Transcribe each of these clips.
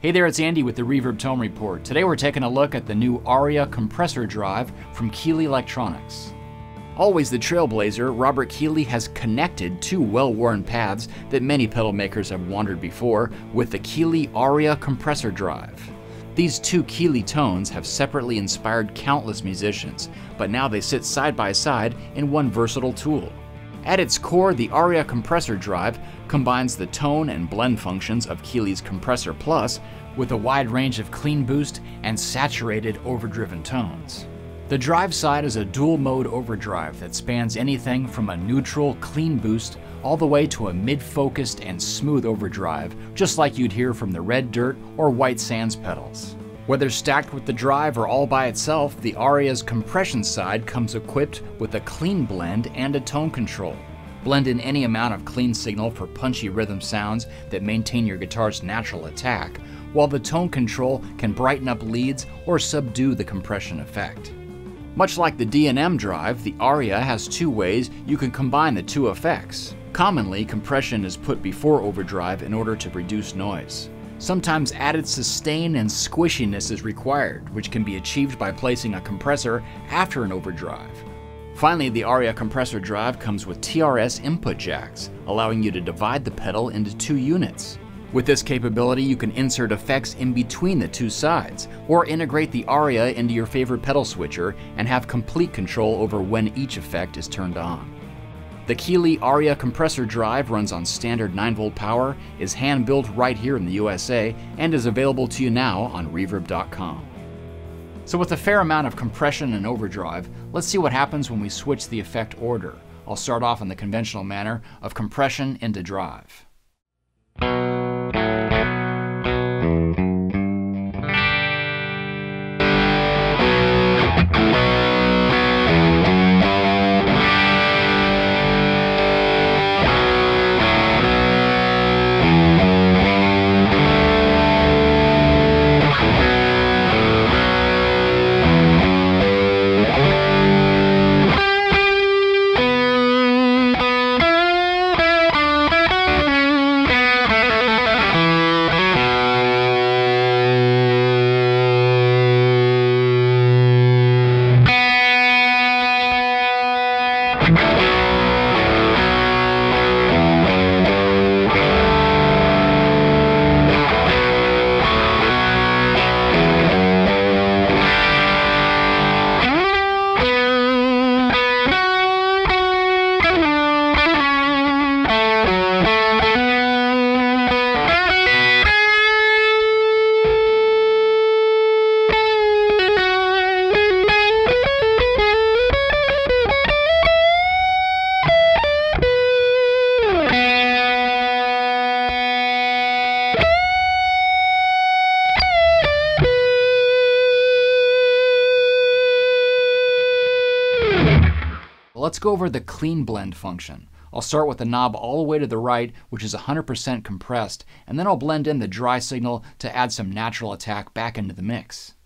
Hey there, it's Andy with the Reverb Tone Report. Today we're taking a look at the new Aria compressor drive from Keeley Electronics. Always the trailblazer, Robert Keeley has connected two well-worn paths that many pedal makers have wandered before with the Keeley Aria compressor drive. These two Keeley tones have separately inspired countless musicians, but now they sit side by side in one versatile tool. At its core, the Aria compressor drive combines the tone and blend functions of Keeley's Compressor Plus with a wide range of clean boost and saturated overdriven tones. The drive side is a dual mode overdrive that spans anything from a neutral, clean boost all the way to a mid focused and smooth overdrive, just like you'd hear from the red dirt or white sands pedals. Whether stacked with the drive or all by itself, the Aria's compression side comes equipped with a clean blend and a tone control. Blend in any amount of clean signal for punchy rhythm sounds that maintain your guitar's natural attack, while the tone control can brighten up leads or subdue the compression effect. Much like the D&M drive, the Aria has two ways you can combine the two effects. Commonly, compression is put before overdrive in order to reduce noise. Sometimes added sustain and squishiness is required, which can be achieved by placing a compressor after an overdrive. Finally, the Aria compressor drive comes with TRS input jacks, allowing you to divide the pedal into two units. With this capability, you can insert effects in between the two sides, or integrate the Aria into your favorite pedal switcher and have complete control over when each effect is turned on. The Keeley Aria compressor drive runs on standard 9V power, is hand built right here in the USA, and is available to you now on Reverb.com. So with a fair amount of compression and overdrive, let's see what happens when we switch the effect order. I'll start off in the conventional manner of compression into drive. Let's go over the clean blend function. I'll start with the knob all the way to the right, which is 100% compressed, and then I'll blend in the dry signal to add some natural attack back into the mix.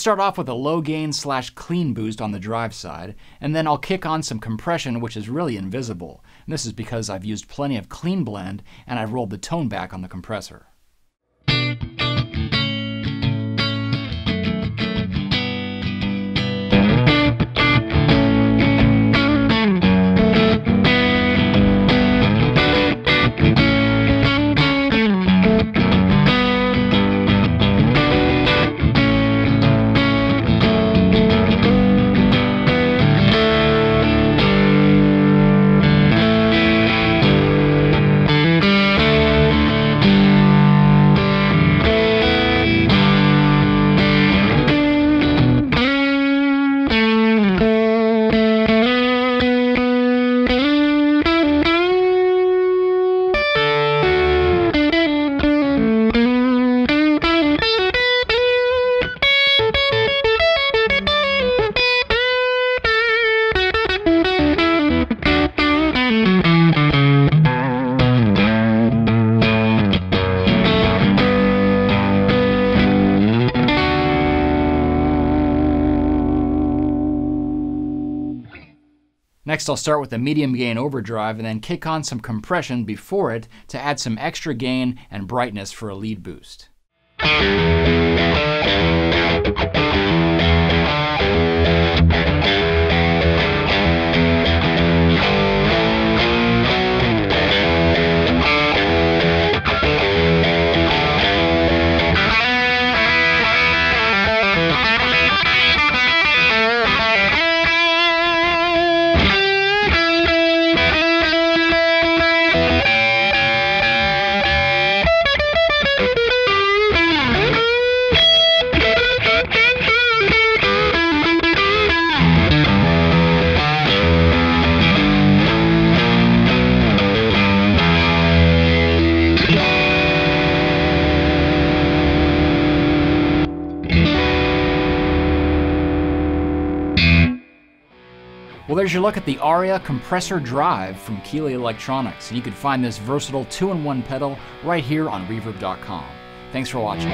Let's start off with a low gain slash clean boost on the drive side, and then I'll kick on some compression which is really invisible. And this is because I've used plenty of clean blend and I've rolled the tone back on the compressor. Next, I'll start with a medium gain overdrive and then kick on some compression before it to add some extra gain and brightness for a lead boost. Well, there's your look at the Aria compressor drive from Keeley Electronics. And you can find this versatile two-in-one pedal right here on Reverb.com. Thanks for watching.